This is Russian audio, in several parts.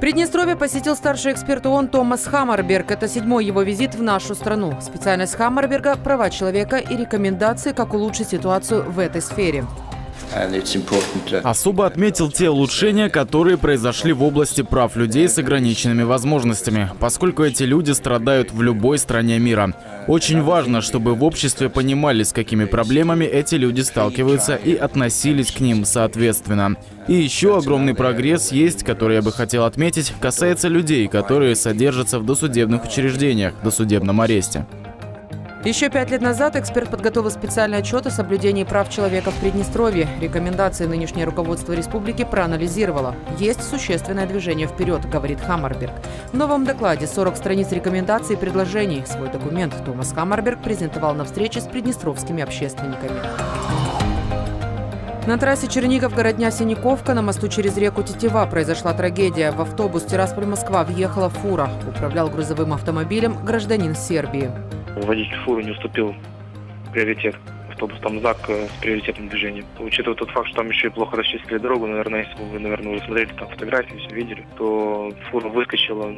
Приднестровье посетил старший эксперт ООН Томас Хаммерберг. Это седьмой его визит в нашу страну. Специальность Хаммерберга – права человека и рекомендации, как улучшить ситуацию в этой сфере. Особо отметил те улучшения, которые произошли в области прав людей с ограниченными возможностями, поскольку эти люди страдают в любой стране мира. Очень важно, чтобы в обществе понимали, с какими проблемами эти люди сталкиваются и относились к ним соответственно. И еще огромный прогресс есть, который я бы хотел отметить, касается людей, которые содержатся в досудебных учреждениях, досудебном аресте. Еще пять лет назад эксперт подготовил специальный отчет о соблюдении прав человека в Приднестровье. Рекомендации нынешнее руководство республики проанализировало. Есть существенное движение вперед, говорит Хаммерберг. В новом докладе 40 страниц рекомендаций и предложений. Свой документ Томас Хаммерберг презентовал на встрече с приднестровскими общественниками. На трассе Чернигов-Городня Синяковка на мосту через реку Тетива произошла трагедия. В автобус Тирасполь-Москва въехала фура. Управлял грузовым автомобилем гражданин Сербии. Водитель фуры не уступил приоритет. Автобус там ЗАК э, с приоритетным движением. Учитывая тот факт, что там еще и плохо расчистили дорогу, наверное, если бы вы, наверное, уже смотрели там фотографии, все видели, то фура выскочила,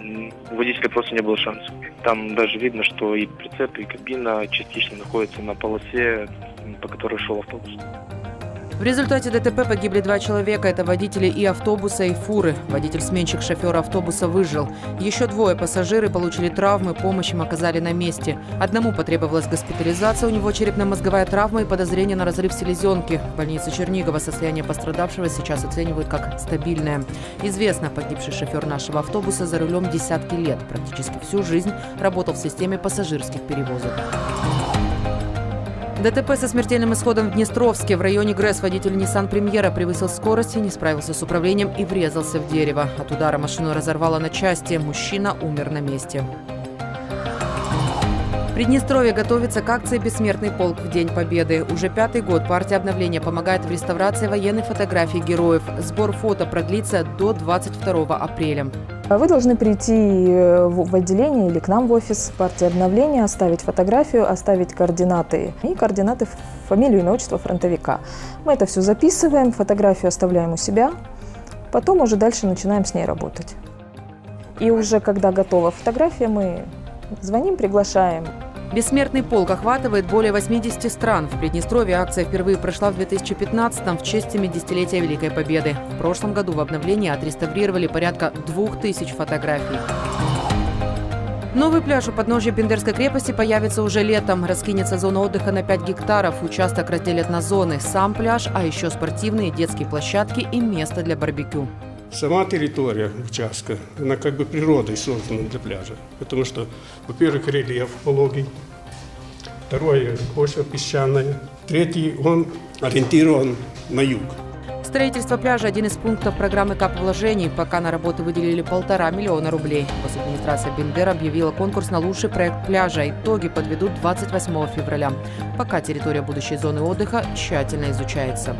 у водителя просто не было шансов. Там даже видно, что и прицеп, и кабина частично находятся на полосе, по которой шел автобус. В результате ДТП погибли два человека. Это водители и автобуса, и фуры. Водитель-сменщик шофера автобуса выжил. Еще двое пассажиры получили травмы, помощь им оказали на месте. Одному потребовалась госпитализация, у него черепно-мозговая травма и подозрение на разрыв селезенки. В больнице Чернигова состояние пострадавшего сейчас оценивают как стабильное. Известно, погибший шофер нашего автобуса за рулем десятки лет. Практически всю жизнь работал в системе пассажирских перевозок. ДТП со смертельным исходом в Днестровске. В районе ГРЭС водитель Nissan Премьера превысил скорость и не справился с управлением и врезался в дерево. От удара машину разорвало на части. Мужчина умер на месте. Приднестровье готовится к акции «Бессмертный полк в День Победы». Уже пятый год партия обновления помогает в реставрации военной фотографии героев. Сбор фото продлится до 22 апреля. Вы должны прийти э, в отделение или к нам в офис партии обновления, оставить фотографию, оставить координаты и координаты фамилию, имя, отчество фронтовика. Мы это все записываем, фотографию оставляем у себя, потом уже дальше начинаем с ней работать. И уже когда готова фотография, мы звоним, приглашаем Бессмертный полк охватывает более 80 стран. В Приднестровье акция впервые прошла в 2015-м в честь 70-летия Великой Победы. В прошлом году в обновлении отреставрировали порядка 2000 фотографий. Новый пляж у подножья Бендерской крепости появится уже летом. Раскинется зона отдыха на 5 гектаров. Участок разделят на зоны. Сам пляж, а еще спортивные детские площадки и место для барбекю. Сама территория участка, она как бы природой создана для пляжа. Потому что, во-первых, рельеф пологий, второе, почва песчаная, третий, он ориентирован на юг. Строительство пляжа – один из пунктов программы КАП вложений. Пока на работу выделили полтора миллиона рублей. Госадминистрация Бендер объявила конкурс на лучший проект пляжа. Итоги подведут 28 февраля. Пока территория будущей зоны отдыха тщательно изучается.